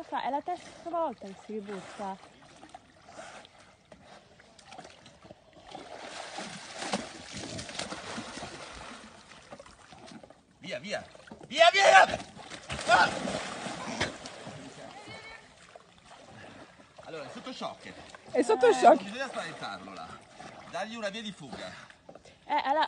cosa fa? È la terza volta che si ributta. Via, via! Via, via! Ah! Allora, è sotto shock. È sotto Eh, shock. Bisogna spaventarlo là. Dargli una via di fuga. Eh, allora,